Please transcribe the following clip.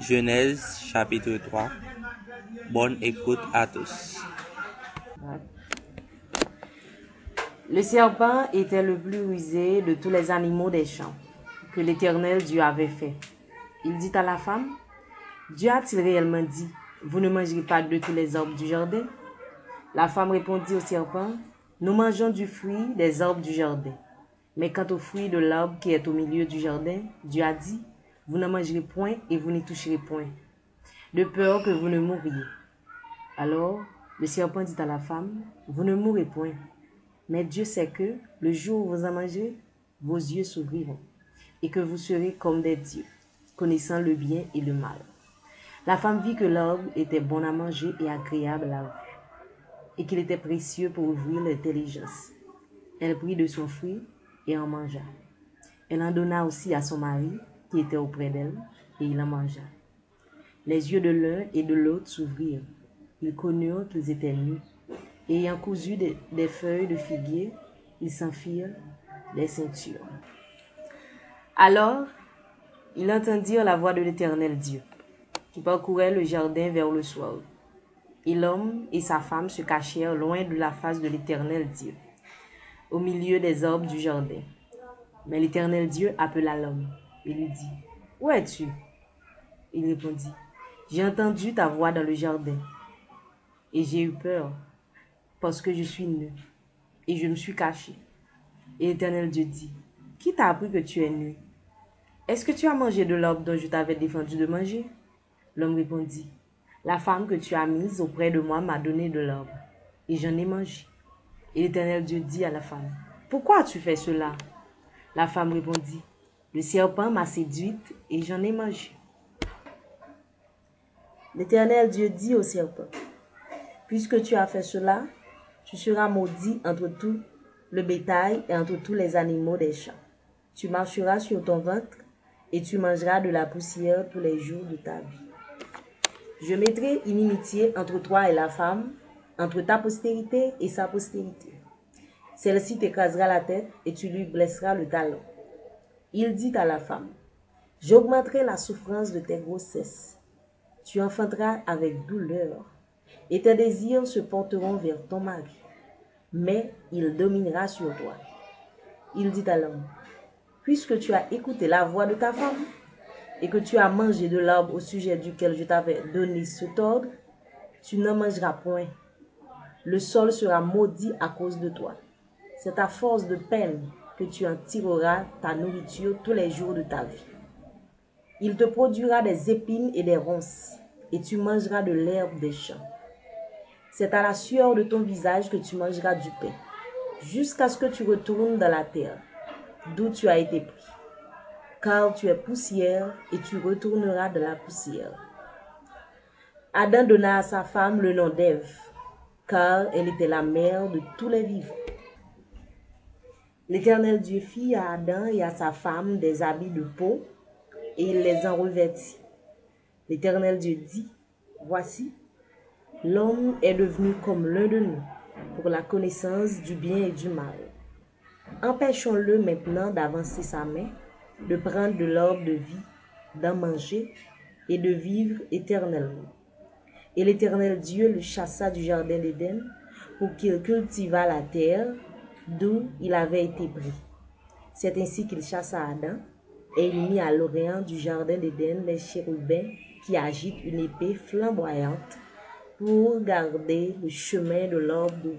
Genèse chapitre 3. Bonne écoute à tous. Le serpent était le plus rusé de tous les animaux des champs que l'Éternel Dieu avait fait. Il dit à la femme, Dieu a-t-il réellement dit, vous ne mangerez pas de tous les arbres du jardin? La femme répondit au serpent, nous mangeons du fruit des arbres du jardin. Mais quant au fruit de l'arbre qui est au milieu du jardin, Dieu a dit, vous ne mangerez point et vous n'y toucherez point, de peur que vous ne mouriez. Alors le serpent dit à la femme, vous ne mourrez point. Mais Dieu sait que le jour où vous en mangerez, vos yeux s'ouvriront et que vous serez comme des dieux, connaissant le bien et le mal. La femme vit que l'arbre était bon à manger et agréable à vue, et qu'il était précieux pour ouvrir l'intelligence. Elle prit de son fruit et en mangea. Elle en donna aussi à son mari était auprès d'elle, et il en mangea. Les yeux de l'un et de l'autre s'ouvrirent. Ils connurent qu'ils étaient nus, et ayant cousu des, des feuilles de figuier, ils s'en firent des ceintures. Alors, ils entendirent la voix de l'Éternel Dieu, qui parcourait le jardin vers le soir. Et l'homme et sa femme se cachèrent loin de la face de l'Éternel Dieu, au milieu des arbres du jardin. Mais l'Éternel Dieu appela l'homme et lui dit, Où es-tu? Il répondit, J'ai entendu ta voix dans le jardin, et j'ai eu peur, parce que je suis nu, et je me suis caché. Et l'Éternel Dieu dit, Qui t'a appris que tu es nu? Est-ce que tu as mangé de l'arbre dont je t'avais défendu de manger? L'homme répondit, La femme que tu as mise auprès de moi m'a donné de l'arbre, et j'en ai mangé. Et l'Éternel Dieu dit à la femme, Pourquoi as-tu fait cela? La femme répondit, Le serpent m'a séduite, et j'en ai mangé. L'Éternel Dieu dit au serpent, Puisque tu as fait cela, tu seras maudit entre tout le bétail et entre tous les animaux des champs. Tu marcheras sur ton ventre et tu mangeras de la poussière tous les jours de ta vie. Je mettrai inimitié entre toi et la femme, entre ta postérité et sa postérité. Celle-ci t'écrasera la tête et tu lui blesseras le talon. Il dit à la femme, J'augmenterai la souffrance de tes grossesses. Tu enfanteras avec douleur et tes désirs se porteront vers ton mari, mais il dominera sur toi. Il dit à l'homme, puisque tu as écouté la voix de ta femme et que tu as mangé de l'arbre au sujet duquel je t'avais donné cet ordre, tu n'en mangeras point. Le sol sera maudit à cause de toi. C'est à force de peine que tu en tireras ta nourriture tous les jours de ta vie. Il te produira des épines et des ronces, et tu mangeras de l'herbe des champs. C'est à la sueur de ton visage que tu mangeras du pain, jusqu'à ce que tu retournes dans la terre, d'où tu as été pris. Car tu es poussière et tu retourneras de la poussière. Adam donna à sa femme le nom d'Ève, car elle était la mère de tous les vivants. L'Éternel Dieu fit à Adam et à sa femme des habits de peau, et il les en revêtit. L'Éternel Dieu dit, Voici, L'homme est devenu comme l'un de nous pour la connaissance du bien et du mal. Empêchons-le maintenant d'avancer sa main, de prendre de l'arbre de vie, d'en manger et de vivre éternellement. Et l'Éternel Dieu le chassa du jardin d'Éden pour qu'il cultivât la terre d'où il avait été pris. C'est ainsi qu'il chassa Adam et il mit à l'orient du jardin d'Éden les chérubins qui agitent une épée flamboyante pour garder le chemin de l'arbre de.